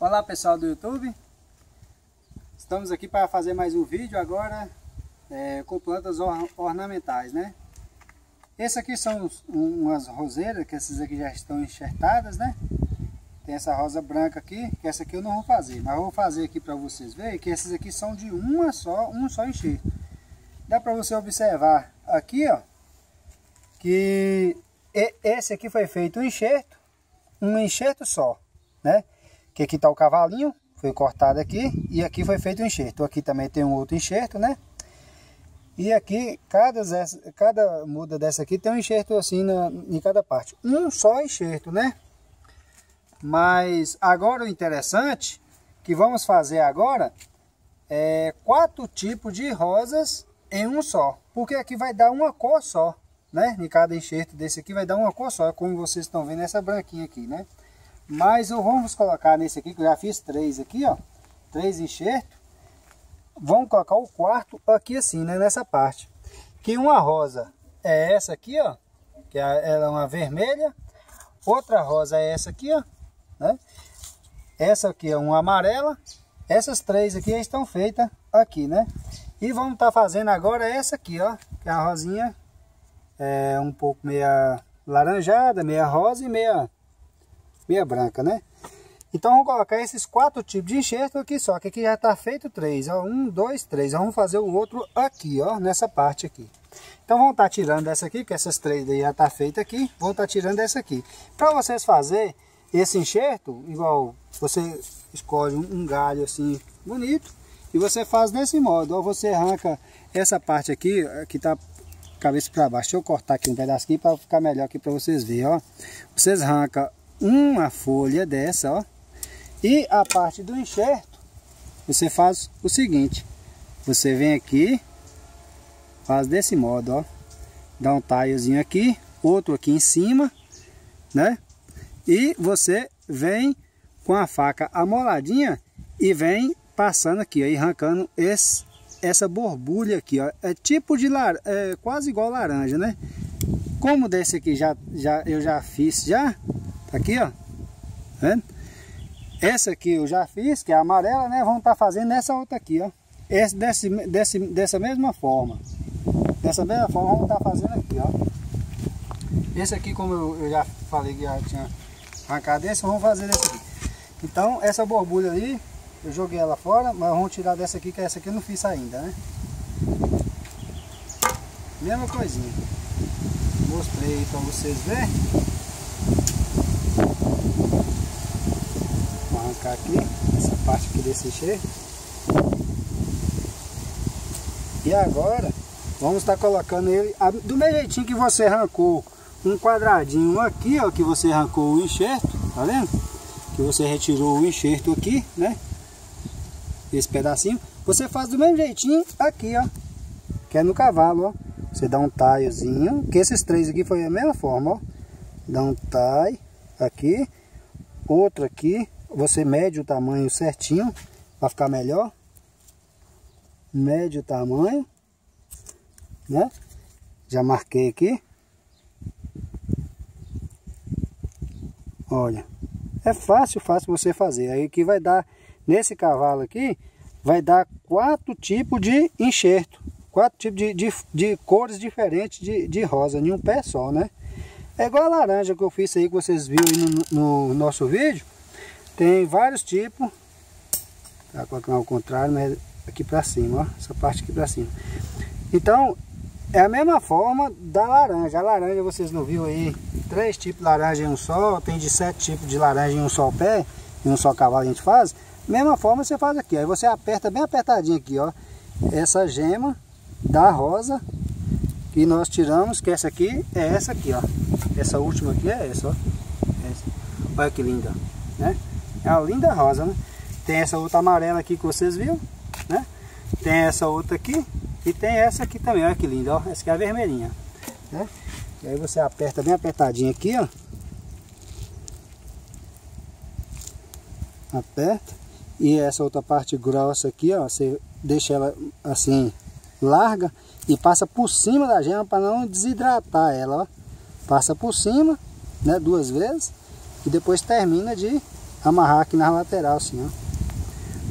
Olá pessoal do YouTube, estamos aqui para fazer mais um vídeo agora é, com plantas or ornamentais, né? Esse aqui são umas roseiras, que essas aqui já estão enxertadas, né? Tem essa rosa branca aqui, que essa aqui eu não vou fazer, mas vou fazer aqui para vocês verem que esses aqui são de uma só, um só enxerto. Dá para você observar aqui, ó, que esse aqui foi feito um enxerto, um enxerto só, né? Que aqui está o cavalinho, foi cortado aqui, e aqui foi feito o um enxerto. Aqui também tem um outro enxerto, né? E aqui, cada, cada muda dessa aqui tem um enxerto assim na, em cada parte. Um só enxerto, né? Mas agora o interessante que vamos fazer agora é quatro tipos de rosas em um só. Porque aqui vai dar uma cor só, né? Em cada enxerto desse aqui vai dar uma cor só, como vocês estão vendo essa branquinha aqui, né? Mas vamos colocar nesse aqui, que eu já fiz três aqui, ó. Três enxertos. Vamos colocar o quarto aqui assim, né? Nessa parte. Que uma rosa é essa aqui, ó. Que é, ela é uma vermelha. Outra rosa é essa aqui, ó. Né? Essa aqui é uma amarela. Essas três aqui estão feitas aqui, né? E vamos estar tá fazendo agora essa aqui, ó. Que é a rosinha é um pouco meia laranjada, meia rosa e meia meia branca, né? Então vamos colocar esses quatro tipos de enxerto aqui só, que aqui já está feito três, ó, um, dois, três. Vamos fazer o outro aqui, ó, nessa parte aqui. Então vamos estar tá tirando essa aqui, que essas três daí já está feita aqui, vamos estar tá tirando essa aqui. Para vocês fazer esse enxerto, igual você escolhe um, galho assim bonito e você faz desse modo, ó, você arranca essa parte aqui, que está cabeça para baixo. Deixa eu cortar aqui um pedaço aqui para ficar melhor aqui para vocês verem, ó. Vocês arrancam uma folha dessa, ó. E a parte do enxerto, você faz o seguinte. Você vem aqui, faz desse modo, ó. Dá um taiozinho aqui, outro aqui em cima, né? E você vem com a faca amoladinha e vem passando aqui, aí arrancando esse, essa borbulha aqui, ó. É tipo de lar, é quase igual laranja, né? Como desse aqui já, já eu já fiz já, aqui, ó. Vendo? Essa aqui eu já fiz, que é amarela, né? Vamos estar tá fazendo nessa outra aqui, ó. Esse, desse, desse, dessa mesma forma. Dessa mesma forma vamos estar tá fazendo aqui, ó. Esse aqui, como eu, eu já falei que já tinha arrancado esse, vamos fazer desse aqui. Então, essa borbulha ali, eu joguei ela fora, mas vamos tirar dessa aqui, que essa aqui eu não fiz ainda, né? Mesma coisinha. Mostrei para vocês verem. Arrancar aqui, essa parte aqui desse enxerto. E agora, vamos estar colocando ele do mesmo jeitinho que você arrancou um quadradinho aqui, ó, que você arrancou o enxerto, tá vendo? Que você retirou o enxerto aqui, né? Esse pedacinho. Você faz do mesmo jeitinho aqui, ó. Que é no cavalo, ó. Você dá um taiozinho, que esses três aqui foi a mesma forma, ó. Dá um tie aqui, outro aqui, você mede o tamanho certinho para ficar melhor. Mede o tamanho, né? Já marquei aqui. Olha, é fácil, fácil você fazer. Aí que vai dar, nesse cavalo aqui, vai dar quatro tipos de enxerto. Quatro tipos de, de, de cores diferentes de, de rosa em um pé só, né? É igual a laranja que eu fiz aí que vocês viram no, no nosso vídeo. Tem vários tipos. Tá colocando ao contrário, mas aqui para cima, ó. Essa parte aqui para cima. Então, é a mesma forma da laranja. A laranja vocês não viram aí, três tipos de laranja em um só, tem de sete tipos de laranja em um só pé, em um só cavalo a gente faz. Mesma forma você faz aqui, aí você aperta bem apertadinho aqui, ó, essa gema da rosa que nós tiramos, que essa aqui é essa aqui, ó. Essa última aqui é essa, ó. Essa. Olha que linda, né? É uma linda rosa, né? Tem essa outra amarela aqui que vocês viram, né? Tem essa outra aqui e tem essa aqui também, olha que linda, ó. Essa aqui é a vermelhinha, né? E aí você aperta bem apertadinho aqui, ó. Aperta. E essa outra parte grossa aqui, ó, você deixa ela assim larga e passa por cima da gema para não desidratar ela, ó. Passa por cima, né, duas vezes e depois termina de amarrar aqui na lateral assim, ó.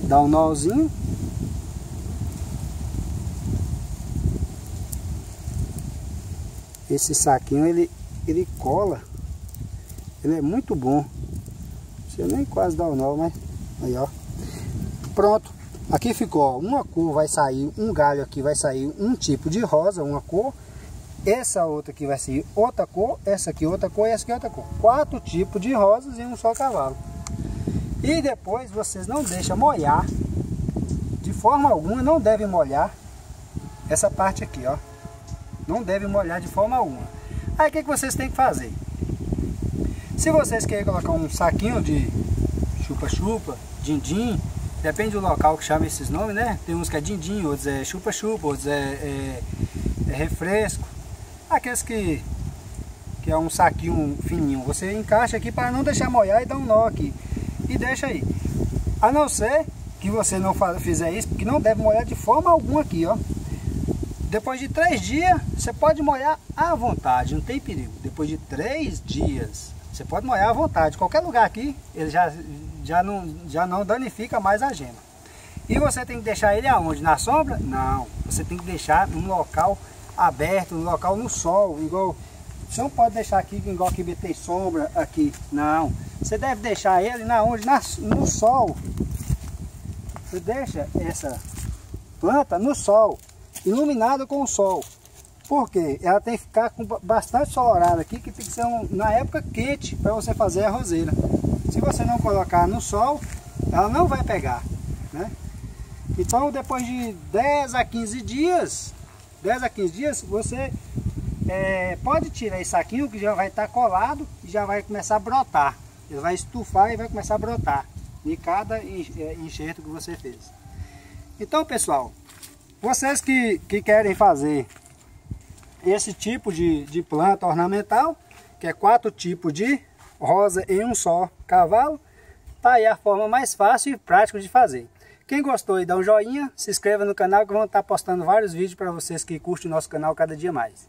Dá um nozinho. Esse saquinho ele, ele cola. Ele é muito bom. Você nem quase dá o nó, mas aí ó. Pronto. Aqui ficou, ó, uma cor vai sair, um galho aqui vai sair um tipo de rosa, uma cor. Essa outra aqui vai ser outra cor, essa aqui outra cor essa aqui outra cor. Quatro tipos de rosas em um só cavalo. E depois vocês não deixam molhar, de forma alguma não devem molhar essa parte aqui, ó. Não deve molhar de forma alguma. Aí o que, que vocês têm que fazer? Se vocês querem colocar um saquinho de chupa-chupa, din-din, depende do local que chama esses nomes, né? Tem uns que é din-din, outros é chupa-chupa, outros é, é, é refresco. Aqueles que, que é um saquinho fininho, você encaixa aqui para não deixar molhar e dar um nó aqui e deixa aí. A não ser que você não fizer isso, porque não deve molhar de forma alguma aqui, ó. Depois de três dias, você pode molhar à vontade, não tem perigo. Depois de três dias, você pode molhar à vontade. Qualquer lugar aqui, ele já, já, não, já não danifica mais a gema. E você tem que deixar ele aonde? Na sombra? Não. Você tem que deixar num local aberto, num local no sol, igual você não pode deixar aqui igual que tem sombra aqui. Não. Você deve deixar ele na onde? Na, no sol. Você deixa essa planta no sol, iluminada com o sol. Por quê? Ela tem que ficar com bastante solorada aqui, que tem que ser um, na época quente para você fazer a roseira. Se você não colocar no sol, ela não vai pegar. Né? Então depois de 10 a 15 dias, 10 a 15 dias, você é, pode tirar esse saquinho que já vai estar tá colado e já vai começar a brotar. Ele vai estufar e vai começar a brotar em cada é, enxerto que você fez. Então pessoal, vocês que, que querem fazer esse tipo de, de planta ornamental, que é quatro tipos de rosa em um só cavalo, tá aí a forma mais fácil e prática de fazer. Quem gostou dá um joinha, se inscreva no canal que vamos estar postando vários vídeos para vocês que curtem o nosso canal cada dia mais.